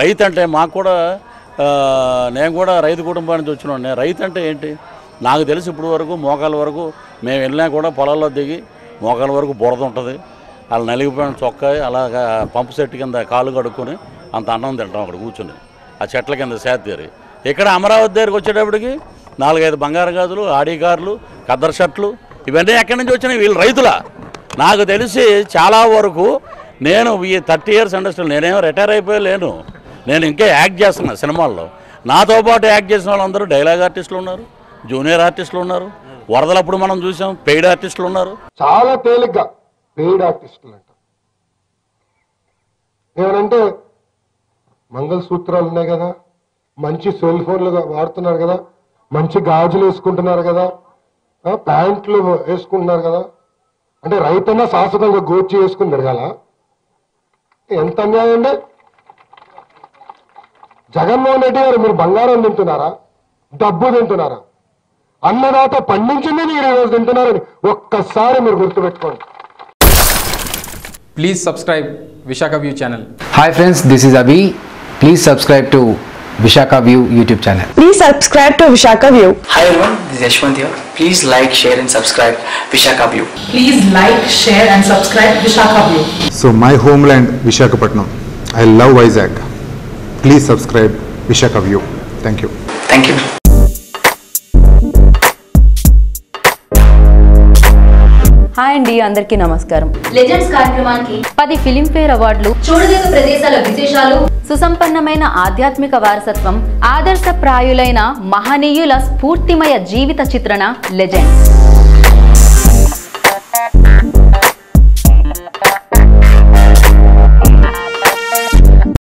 రైతు అంటే మాకు కూడా నేను కూడా రైతు కుటుంబానికి నుంచి వచ్చిన రైతు అంటే ఏంటి? నాకు తెలిసి ఇప్పుడు వరకు మోకాల వరకు మేము వెళ్ళినా కూడా పొలాల్లో దిగి మోకాల వరకు బురద ఉంటుంది. అలా నలిగిపోయిన చొక్కా అలాగా పంపు సెట్ కింద కాలు కడుక్కొని అంత అన్నం తింటాం అక్కడ కూర్చొని. ఆ చెట్ల కింద సేతీరి ఇక్కడ అమరావతి దగ్గరికి వచ్చేటప్పటికి నాలుగైదు బంగారు గాజులు ఆడి కార్లు కద్దరు షర్ట్లు ఇవన్నీ ఎక్కడి నుంచి వచ్చినాయి? వీళ్ళు రైతులా. నాకు తెలిసి చాలా వరకు నేను ఈ థర్టీ ఇయర్స్ ఇండస్ట్రీ నేనేమో రిటైర్ అయిపోయి లేను. నేను ఇంకా యాక్ట్ చేస్తున్నా సినిమాల్లో. నాతో పాటు యాక్ట్ చేసిన వాళ్ళందరూ డైలాగ్ ఆర్టిస్టులు ఉన్నారు జూనియర్ ఆర్టిస్టులు ఉన్నారు వరదలప్పుడు మనం చూసాం పెయిడ్ ఆర్టిస్టులు ఉన్నారు. చాలా తేలిగ్గా పెయిడ్ ఆర్టిస్టులు అంట. ఏమనంటే మంగళసూత్రాలు ఉన్నాయి కదా మంచి సెల్ ఫోన్లు వాడుతున్నారు కదా మంచి గాజులు వేసుకుంటున్నారు కదా ప్యాంట్లు వేసుకుంటున్నారు కదా అంటే రైతన్నా శాశ్వతంగా గోచి వేసుకుని తిరగాల? ఎంత అన్యాయం అండి? జగన్మోహన్ రెడ్డి గారు మీరు బంగారం తింటున్నారా డబ్బు తింటున్నారా అన్నదాత పండించింది మీరు ఈరోజు తింటున్నారని ఒక్కసారి మీరు గుర్తుపెట్టుకోండి Please subscribe Vishaka View channel. Hi friends, this is Avi. Please subscribe to Vishaka View YouTube channel. Please subscribe to Vishaka View. Hi everyone, this is Yashwant here. Please like, share and subscribe Vishaka View. Please like, share and subscribe Vishaka View. So my homeland Vishakhapatnam. I love Vizag. Please subscribe Vishaka View. Thank you. Thank you. Hi అండి అందరికీ నమస్కారం legends కార్యక్రమానికి పది Filmfare అవార్డులు చూడదగ్గ ప్రదేశాల విశేషాలు సుసంపన్నమైన ఆధ్యాత్మిక వారసత్వం ఆదర్శప్రాయులైన మహనీయుల స్ఫూర్తిమయ జీవిత చిత్రణ లెజెండ్స్